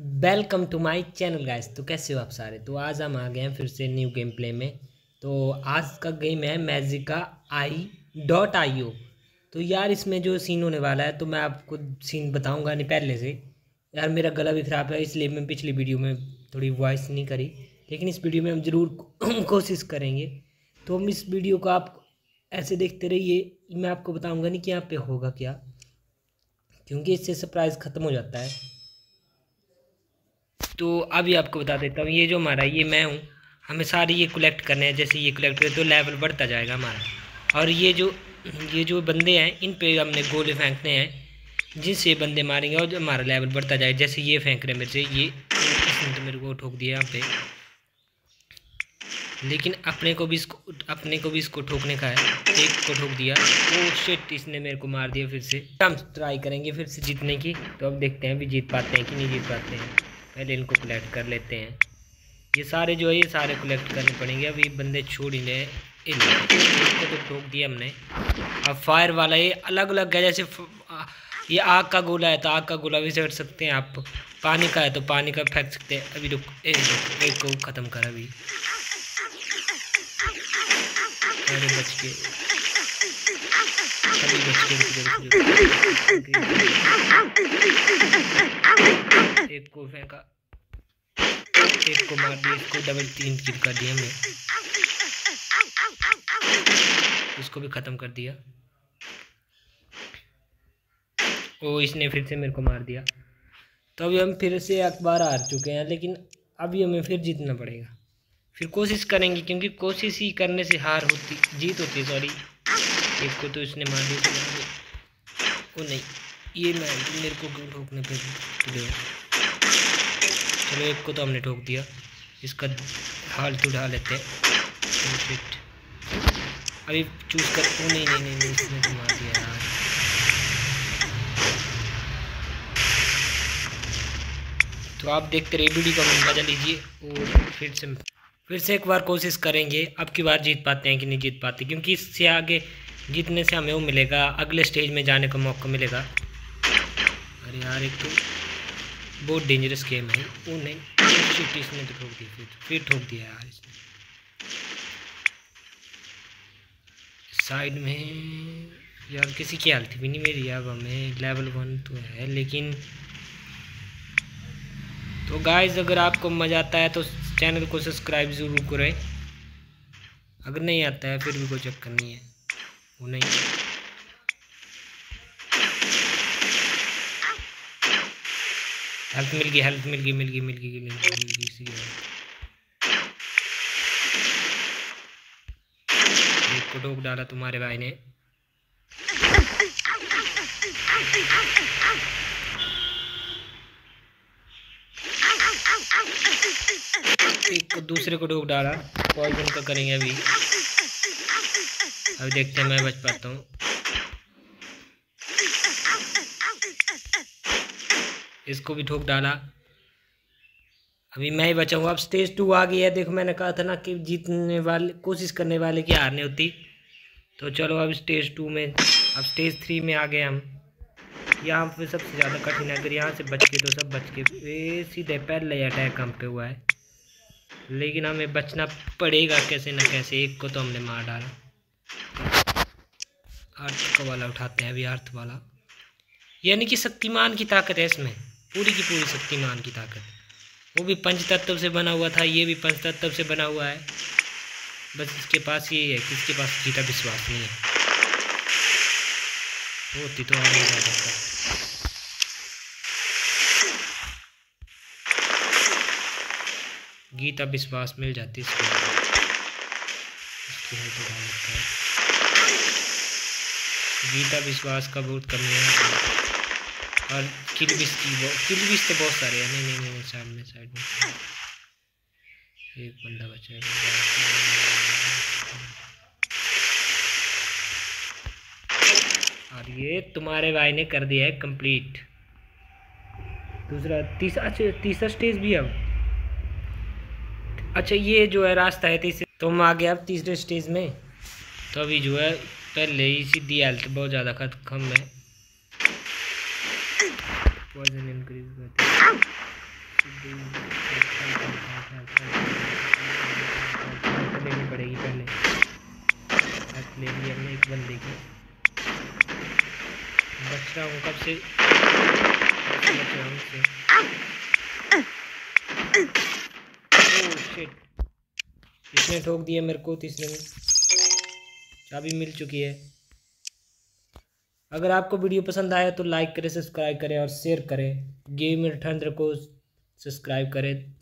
Welcome to my channel guys तो कैसे हो आप सारे? तो आज हम आ गए हैं फिर से न्यू गेम प्ले में। तो आज का गेम है मैजिका आई डॉट आई ओ तो यार, इसमें जो सीन होने वाला है तो मैं आपको सीन बताऊँगा नहीं पहले से। यार, मेरा गला भी ख़राब है, इसलिए मैं पिछली वीडियो में थोड़ी वॉइस नहीं करी। लेकिन इस वीडियो में हम ज़रूर कोशिश करेंगे। तो हम इस वीडियो को आप ऐसे देखते रहिए। मैं आपको बताऊँगा नहीं कि यहाँ पे होगा क्या, क्योंकि इससे सरप्राइज़ ख़त्म हो जाता है। तो अभी आपको बता देता हूँ, ये जो हमारा, ये मैं हूँ, हमें सारे ये कलेक्ट करने हैं, जैसे ये कलेक्ट करें तो लेवल बढ़ता जाएगा हमारा। और ये जो ये जो बंदे हैं, इन पे हमने गोले फेंकने हैं, जिनसे बंदे मारेंगे और हमारा लेवल बढ़ता जाए। जैसे ये फेंक रहे मेरे से, ये, इसने तो मेरे को ठोक दिया यहाँ पे। लेकिन अपने को भी इसको, अपने को भी इसको ठोकने का है। एक को ठोक दिया, वो शिट इसने मेरे को मार दिया फिर से। हम ट्राई करेंगे फिर से जीतने की। तो अब देखते हैं भी जीत पाते हैं कि नहीं जीत पाते हैं। पहले इनको कलेक्ट कर लेते हैं। ये सारे जो है, ये सारे कलेक्ट करने पड़ेंगे। अभी बंदे छोड़ ही ले इसको तो ठोक दिया हमने। अब फायर वाला ये अलग अलग है, जैसे ये आग का गोला है तो आग का गोला भी सेट सकते हैं आप। पानी का है तो पानी का फेंक सकते हैं। अभी रुक एक को ख़त्म कर अभी। बच के एक को फेंका एक को मार दिया, इसको डबल तीन किल कर दिया हमने। इसको भी ख़त्म कर दिया। ओ, इसने फिर से मेरे को मार दिया। तो अभी हम फिर से एक बार हार चुके हैं, लेकिन अभी हमें फिर जीतना पड़ेगा। फिर कोशिश करेंगे, क्योंकि कोशिश ही करने से हार होती जीत होती है सॉरी एक को तो इसने मार दिया वो नहीं ये मैं मेरे को क्यों ठोकने पे चलो एक को तो हमने ठोक दिया। इसका हाल तो उठा लेते हैं। अभी चूज़ कर ओ नहीं नहीं नहीं, नहीं इसने तो मार दिया यार। तो आप देखते रहिए वीडियो का मज़ा लीजिए और फिर से फिर से एक बार कोशिश करेंगे। अब की बार जीत पाते हैं कि नहीं जीत पाते क्योंकि इससे आगे जीतने से हमें वो मिलेगा, अगले स्टेज में जाने का मौका मिलेगा। अरे यार, एक तो बहुत डेंजरस गेम है। वो नहीं इसने तो ठोक दी फिर फिर ठोक दिया यार इसने। साइड में यार किसी की हालत भी नहीं मेरी, अब हमें लेवल वन तो है, लेकिन तो गाइस अगर आपको मज़ा आता है तो चैनल को सब्सक्राइब ज़रूर करें। अगर नहीं आता है, फिर भी कोई चक्कर नहीं है। वो नहीं हेल्प मिल गई हेल्प मिल गई मिल गई मिल गई मिल गई मिल गई इसी एक को डोक डाला तुम्हारे भाई ने। एक को दूसरे को डोक डाला। पॉइजन का करेंगे अभी। अभी देखते हैं, मैं बच पाता हूँ। इसको भी ठोक डाला। अभी मैं ही बचा हूँ। अब स्टेज टू आ गई है। देखो, मैंने कहा था ना कि जीतने वाले, कोशिश करने वाले की हारने होती। तो चलो, अब स्टेज टू में, अब स्टेज थ्री में आ गए हम। यहाँ पे सबसे ज़्यादा कठिन है। अगर यहाँ से बच के तो सब बच के सीधे पहले अटैक हम पे हुआ है। लेकिन हमें बचना पड़ेगा कैसे ना कैसे। एक को तो हमने मार डाला। अर्थ का वाला उठाते हैं, अभी अर्थ वाला यानी कि शक्तिमान की ताकत है इसमें, पूरी की पूरी शक्तिमान की ताकत। वो भी पंच तत्व से बना हुआ था, ये भी पंच तत्व से बना हुआ है। बस इसके पास ये है कि इसके पास जीता विश्वास नहीं है। होती तो आगे जा सकता गीता विश्वास मिल जाती इसको। गीता विश्वास का बहुत कमी है। और किलबिस की किलबिस तो बहुत सारे हैं। नहीं नहीं नहीं साइड में साइड में। एक बंदा बचा है। और ये तुम्हारे भाई ने कर दिया है कंप्लीट दूसरा तीसरा अच्छा तीसरा स्टेज भी अब अच्छा ये जो है रास्ता है तीसरे तो हम आ गए अब तीसरे स्टेज में। तो अभी जो है पहले ही सीधी हेल्थ बहुत ज़्यादा खत्म है। पॉइजन इंक्रीज करते लेनी पड़ेगी पहले। ले ली हमने एक बंदे की। बच रहा हूँ कब से? बच रहा हूँ इसने ठोक दिया मेरे को तीसरे में। चाबी मिल चुकी है। अगर आपको वीडियो पसंद आया तो लाइक करें, सब्सक्राइब करें और शेयर करें। गेम ठंड को सब्सक्राइब करें।